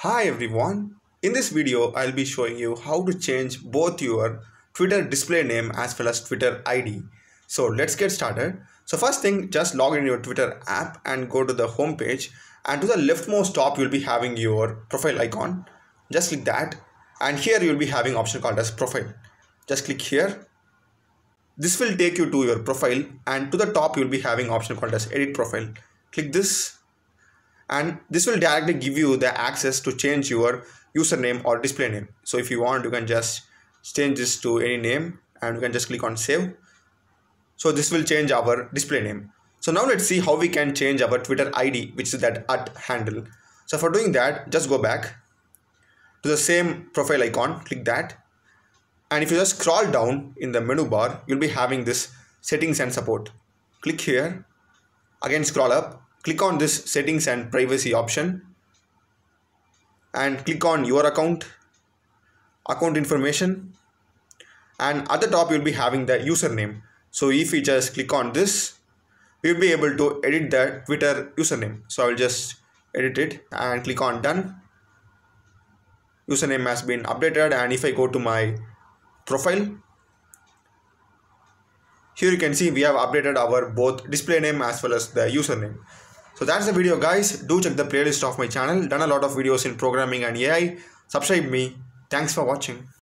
Hi everyone. In this video, I'll be showing you how to change both your Twitter display name as well as Twitter ID. So let's get started. So first thing, just log in your Twitter app and go to the home page and to the leftmost top, you'll be having your profile icon. Just click that and here you'll be having option called as profile. Just click here. This will take you to your profile and to the top, you'll be having option called as edit profile. Click this and this will directly give you the access to change your username or display name. So if you want you can just change this to any name and you can just click on save. So this will change our display name. So now let's see how we can change our twitter id which is that at handle. So for doing that just go back to the same profile icon click that. And if you just scroll down in the menu bar you'll be having this settings and support. Click here. Again scroll up click on this settings and privacy option and click on your account account information and at the top you'll be having the username. So if we just click on this we'll be able to edit the twitter username. So i'll just edit it and click on done. Username has been updated and if i go to my profile here you can see we have updated our both display name as well as the username so that's the video guys. Do check the playlist of my channel. Done a lot of videos in programming and AI. Subscribe me. Thanks for watching.